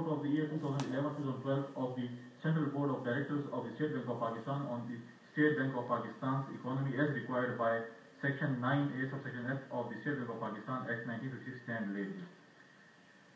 report of the year 2011-2012 of the Central Board of Directors of the State Bank of Pakistan on the State Bank of Pakistan's economy as required by Section 9A subsection F of the State Bank of Pakistan Act 1956 stand laid.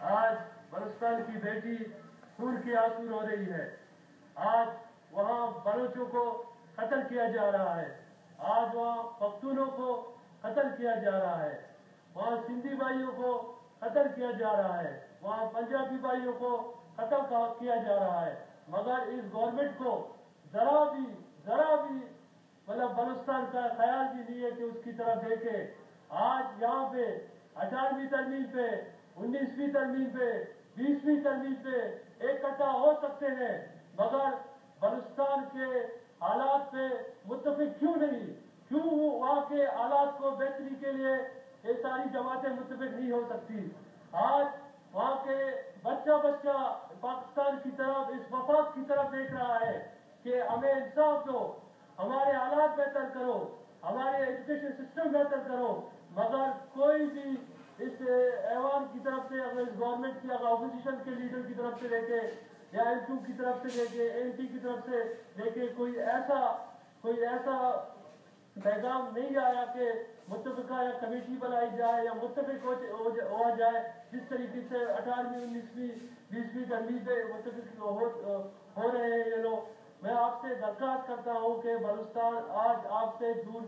آج بلوچستان کی بیٹی خون کے آنسو رو رہی ہے۔ آج وہاں بلوچوں کو قتل کیا جا رہا ہے۔ آج وہاں پختونوں کو قتل کیا جا رہا ہے۔ وہاں سندھی بھائیوں کو قتل کیا جا رہا ہے۔ وہاں پنجابی بھائیوں کو قتل کیا جا رہا ہے۔ مگر اس گورنمنٹ کو ذرا بھی ذرا بھی مطلب بلوچستان کا خیال بھی نہیں ہے کہ اس کی طرف دیکھے۔ آج یہاں پہ اٹھارہویں ترمیم پہ انیسویں ترمیم پہ، بیسویں ترمیم پہ ایک کٹا ہو سکتے ہیں، مگر بلوچستان کے حالات پہ متفق کیوں نہیں؟ کیوں وہاں کے حالات کو بہتری کے لیے یہ ساری جماعتیں متفق نہیں ہو سکتی؟ آج وہاں کے بچہ بچہ پاکستان کی طرف، اس وفاق کی طرف دیکھ رہا ہے کہ ہمیں انصاف دو، ہمارے حالات بہتر کرو، ہمارے ایجوکیشن سسٹم بہتر کرو، مگر کوئی بھی اس ایوان کی طرف سے اگر اس گورنمنٹ کی اگر اپوزیشن کے لیڈر کی طرف سے لے کے یا ایم کیو کی طرف سے لے کے ایم پی کی طرف سے لے کے کوئی ایسا کوئی ایسا پیغام نہیں آیا کہ متفقہ یا کمیٹی بنائی جائے یا متفق ہوا جائے، جس طریقے سے اٹھارہویں، انیسویں، بیسویں ترمیم پہ متفق ہو رہے ہیں یہ لوگ۔ میں آپ سے درخواست کرتا ہوں کہ بلوچستان آج آپ سے دور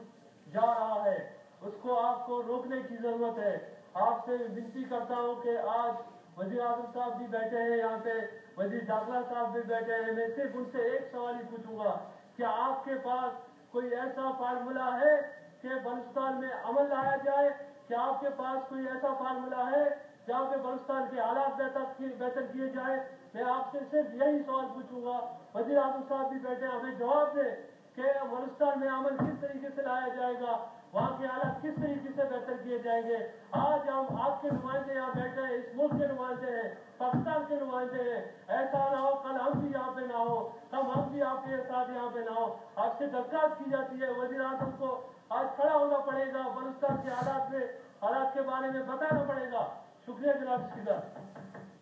جا رہا ہے۔ اس کو آپ کو روکنے کی ضرورت ہے۔ آپ سے ونتی کرتا ہوں کہ آج وزیر اعظم صاحب بھی بیٹھے ہیں یہاں پہ وزیر داخلہ صاحب بھی بیٹھے ہیں۔ میں صرف ان سے ایک سوال ہی پوچھوں گا، کیا آپ کے پاس کوئی ایسا فارمولا ہے کہ بلوچستان میں عمل لایا جائے؟ کیا آپ کے پاس کوئی ایسا فارمولا ہے جہاں پہ بلوچستان کے حالات بہتر کیے جائے میں آپ سے صرف یہی سوال پوچھوں گا۔ وزیر اعظم صاحب بھی بیٹھے ہمیں جواب دیں کہ بلوچستان میں عمل کس طریقے سے لایا جائے گا؟ وہاں کے حالات کس طریقے جائیں گے آج ہم آپ کے نمائندے یہاں بیٹھے ہیں، اس ملک کے نمائندے ہیں، پاکستان کے نمائندے ہیں۔ ایسا نہ ہو، کل ہم بھی یہاں پہ نہ ہو کل ہم بھی آپ کے ساتھ یہاں پہ نہ ہو آپ سے درخواست کی جاتی ہے، وزیر اعظم کو آج کھڑا ہونا پڑے گا، بلوچستان کے حالات میں، حالات کے بارے میں بتانا پڑے گا۔ شکریہ جناب اسپیکر۔